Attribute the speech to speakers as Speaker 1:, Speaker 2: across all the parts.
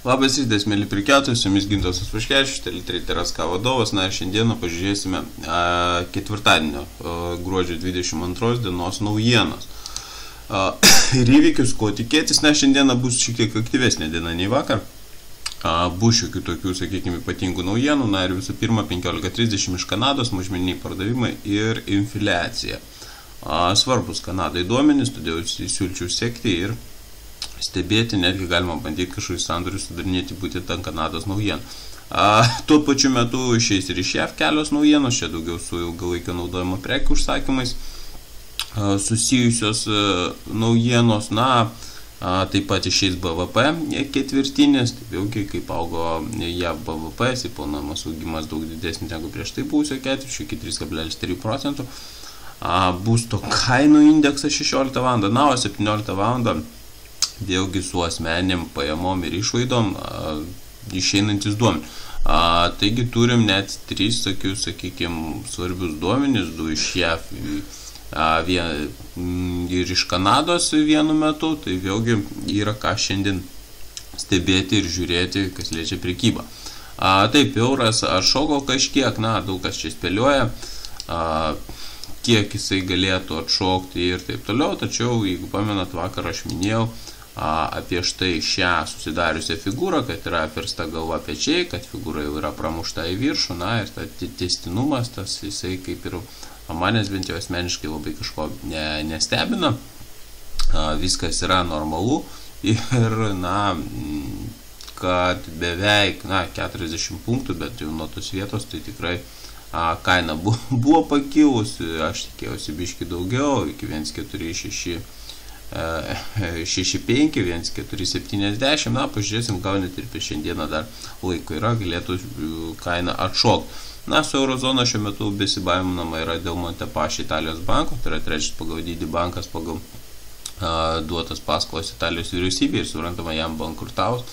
Speaker 1: Labas rytas, mėly prikėtojai, su jumis Gintas Paškešius, Teletraiteras K vadovas. Na ir šiandieną pažiūrėsime a, ketvirtadienio a, gruodžio 22 dienos naujienos. A, ir įvykius, ko tikėtis, na šiandieną bus šiek tiek aktyvesnė diena nei vakar. A, bus šiokių tokių, sakykime, ypatingų naujienų. Na ir visų pirma, 15.30 iš Kanados, mažmeniniai pardavimai ir infliacija. A, svarbus Kanadai duomenys, todėl siūlyčiau sekti ir stebėti, netgi galima bandyti kažkokius sandorius sudarinėti būtent ant Kanados naujienų. A, tuo pačiu metu išeis ir iš JAV kelios naujienos, čia daugiau su ilgalaikio naudojimo prekių užsakymais a, susijusios a, naujienos, na, a, taip pat išeis BVP ketvirtinis, tai vėlgi kaip augo JAV BVP, įsiponamas augimas daug didesnis negu prieš tai buvusio ketvirčio, iki 3,3 procentų. Būsto kainų indeksas 16 val. Na, o 17 val vėlgi su asmeniam pajamom ir išvaidom a, išeinantis duomenys. A, taigi turim net trys, sakiau, sakykime, svarbius duomenys, du iš JAV a, vien, ir iš Kanados vienu metu, tai vėlgi yra ką šiandien stebėti ir žiūrėti, kas liečia prekybą. A, taip, euras atšoko kažkiek, na, daug kas čia spėlioja, a, kiek jisai galėtų atšokti ir taip toliau, tačiau, jeigu pamenat, vakar aš minėjau, apie štai šią susidariusią figūrą, kad yra apirsta galva pečiai, kad figūra jau yra pramušta į viršų, na ir ta testinumas, tas jisai kaip ir manęs bent jau asmeniškai labai kažko ne, nestebina, viskas yra normalu ir, na, kad beveik, na, 40 punktų, bet jau nuo tos vietos, tai tikrai a, kaina buvo, buvo pakilusi, aš tikėjausi biški daugiau, iki 146 65, 1470, na, pažiūrėsim, gal net ir per šiandieną dar laiko yra, galėtų kaina atšokti. Na, su eurozona šiuo metu besibaiminama yra dėl Montepaš Italijos banko, tai yra trečias pagal dydį bankas pagal a, duotas paskolas Italijos vyriausybė ir suprantama jam bankrutavus.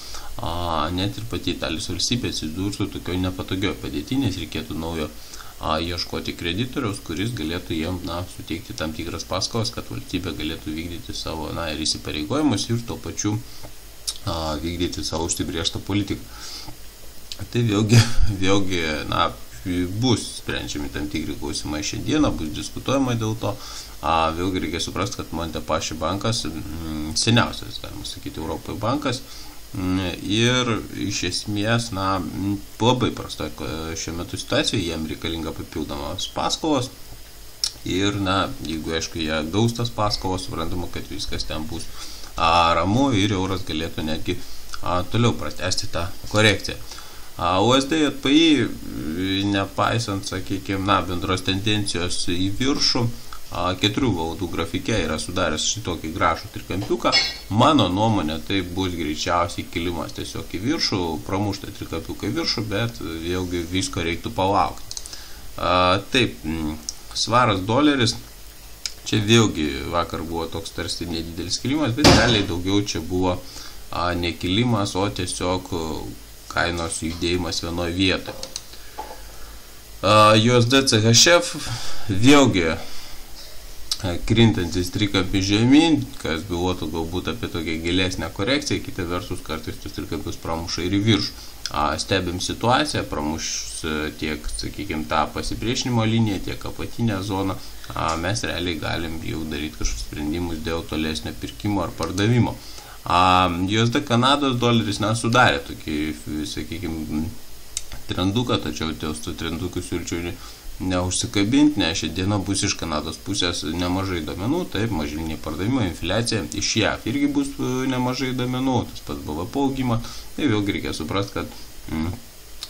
Speaker 1: A, net ir pati Italijos valstybė atsidūrtų tokioje nepatogioje padėtyje, nes reikėtų naujo a, ieškoti kreditoriaus, kuris galėtų jiem na, suteikti tam tikras paskolas, kad valstybė galėtų vykdyti savo na, ir įsipareigojimus ir tuo pačiu a, vykdyti savo užsibriežtą politiką. Tai vėlgi, vėlgi na, bus sprendžiami tam tikri klausimai šiandieną, bus diskutuojama dėl to. A, vėlgi reikia suprasti, kad Montepaši bankas, m, seniausias, galima sakyti, Europoje bankas, Ir iš esmės, na, labai prasta šiuo metu situacija, jiem reikalinga papildomos paskolos. Ir, na, jeigu, aišku, jie gaus tas paskolas, suprantama, kad viskas ten bus a, ramu ir euras galėtų netgi a, toliau pratesti tą korekciją. A, USD JPI, nepaisant, sakykime, na, bendros tendencijos į viršų, keturių valandų grafike yra sudaręs šitokį gražų trikampiuką. Mano nuomonė tai bus greičiausiai kilimas tiesiog į viršų, pramuštą trikampiuką į viršų, bet vėlgi visko reiktų palaukti. A, taip, svaras doleris, čia vėlgi vakar buvo toks tarsi nedidelis kilimas, bet realiai daugiau čia buvo a, ne kilimas, o tiesiog kainos judėjimas vienoje vietoje. USD CHF vėlgi krintantis trikampį žemyn, kas bylotų galbūt apie tokią gilesnę korekciją, kita vertus kartais tos trikampius pramuša ir į viršų. Stebim situaciją, pramuš tiek, sakykime, tą pasipriešinimo liniją, tiek apatinę zoną, mes realiai galim jau daryti kažkokius sprendimus dėl tolesnio pirkimo ar pardavimo. USD Kanados doleris nesudarė tokį, sakykime, trenduką, tačiau dėl tų trendukų siūlyčiau neužsikabinti, nes šią dieną bus iš Kanados pusės nemažai domenų, taip, mažiliniai pardavimai, infliacija, iš JAF irgi bus e, nemažai domenų, tas pats BVP augimas, tai vėlgi reikia suprasti, kad mm,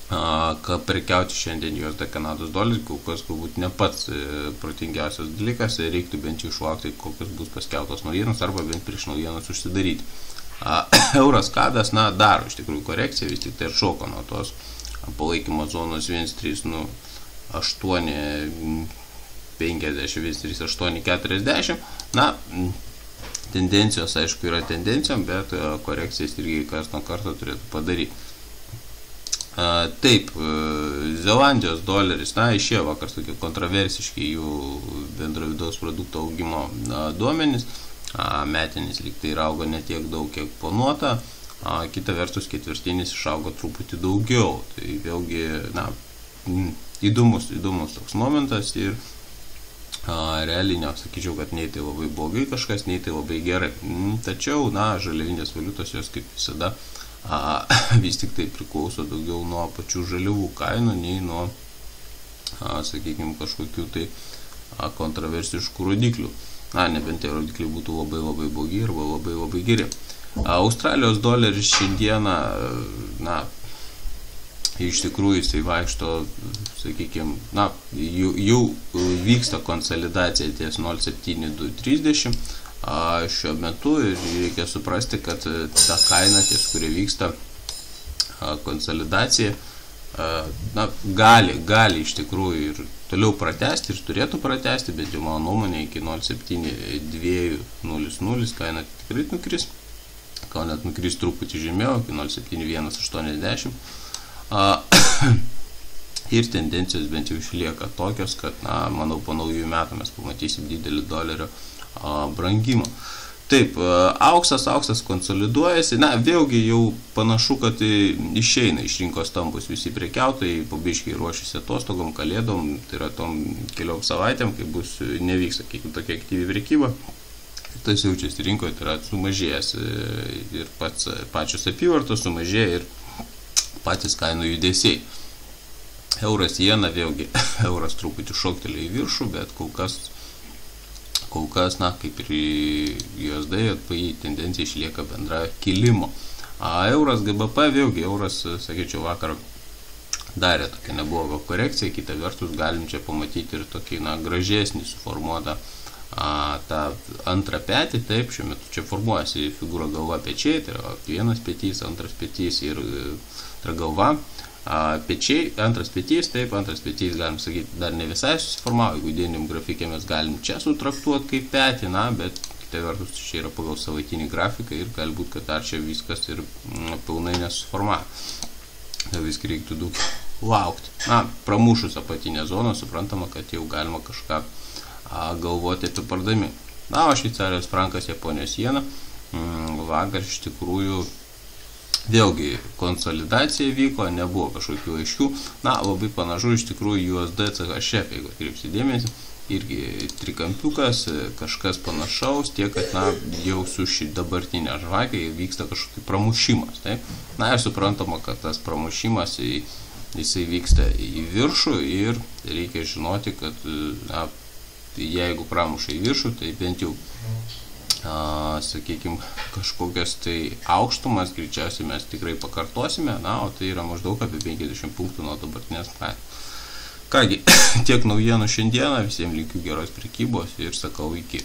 Speaker 1: kad prekiauti šiandien USD Kanados doleris, kol kas galbūt ne pats e, protingiausias dalykas, reiktų bent jau išlaukti, kokios bus paskeltos naujienos arba bent prieš naujienas užsidaryti. Euras kadas, na, daro iš tikrųjų korekciją, vis tik tai atšoko nuo tos palaikymo zonos 1.3, nu, 8, 50, 3, 8, 40. Na, tendencijos, aišku, yra tendencijom, bet e, korekcijas irgi kas nuo karto turėtų padaryti. Taip, e, Zelandijos doleris, na, išėjo vakar tokie kontroversiški jų bendro vidaus produkto augimo duomenys, metinis lyg tai augo ne tiek daug, kiek planuota, a, kita vertus ketvirtinis išaugo truputį daugiau. Tai vėlgi, na, įdomus, įdomus toks momentas ir a, realiai nesakyčiau, kad nei tai labai blogai kažkas, nei tai labai gerai. Tačiau, na, žaliavinės valiutos jos kaip visada a, vis tik tai priklauso daugiau nuo pačių žaliavų kainų, nei nuo, a, sakykime, kažkokių tai a, kontroversiškų rodiklių. Na, nebent tie rodikliai būtų labai labai blogi arba labai labai geri. Australijos doleris šiandieną, na, iš tikrųjų jisai vaikšto, sakykime, na, jau, jau vyksta konsolidacija ties 07230 šiuo metu ir reikia suprasti, kad ta kaina ties, kuria vyksta konsolidacija, na, gali, gali iš tikrųjų ir toliau pratesti ir turėtų pratesti, bet jau mano nuomonė iki 07200 kaina tikrai nukris gal net nukris truputį žemiau, iki 0,7180. ir tendencijos bent jau išlieka tokios, kad, na, manau, po naujųjų metų mes pamatysim didelį dolerio a, brangimą. Taip, auksas, auksas konsoliduojasi, na, vėlgi jau panašu, kad išeina iš rinkos stambus visi prekiautojai, pabiškiai ruošiasi atostogom, kalėdom, tai yra tom keliom savaitėm, kai bus, nevyks, sakykime, tokia aktyvi prekyba tas jaučiasi rinkoje, tai yra sumažėjęs e, ir pats, pačios apyvartos sumažėja ir patys kainų judesiai. Euras jena vėlgi, euras truputį šoktelė į viršų, bet kol kas, kol kas, na, kaip ir USD, atpai tendencija išlieka bendra kilimo. A euras GBP vėlgi, euras, sakyčiau, vakar darė tokią neblogą korekciją, kita vertus galim čia pamatyti ir tokį, na, gražesnį suformuotą a, tą antrą petį, taip, šiuo metu čia formuojasi figūra galva pečiai, tai yra vienas petys, antras petys ir tai galva. A, pečiai, antras petys, taip, antras petys, galim sakyti, dar ne visai susiformavo, jeigu dienim grafikė mes galim čia sutraktuoti kaip petį, na, bet kita vertus čia yra pagal savaitinį grafiką ir galbūt, kad dar čia viskas ir m, pilnai nesusiformavo. Tai viskai reiktų daug laukti. Na, pramušus apatinę zoną, suprantama, kad jau galima kažką galvoti apie pardami. Na, o Šveicarijos frankas Japonijos jena mm, vakar iš tikrųjų vėlgi konsolidacija vyko, nebuvo kažkokių aiškių, na, labai panašu iš tikrųjų USD CHF, jeigu atkreipsi dėmesį, irgi trikampiukas, kažkas panašaus, tiek, kad, na, jau su ši dabartinė žvakė vyksta kažkokį pramušimas, taip? Na, ir suprantama, kad tas pramušimas jisai vyksta į viršų ir reikia žinoti, kad, na, Tai jeigu pramuša į viršų, tai bent jau, sakykime, kažkokias tai aukštumas greičiausiai mes tikrai pakartosime, na, o tai yra maždaug apie 50 punktų nuo dabartinės kainos. Kągi, tiek naujienų šiandieną, visiems linkiu geros prekybos ir sakau iki.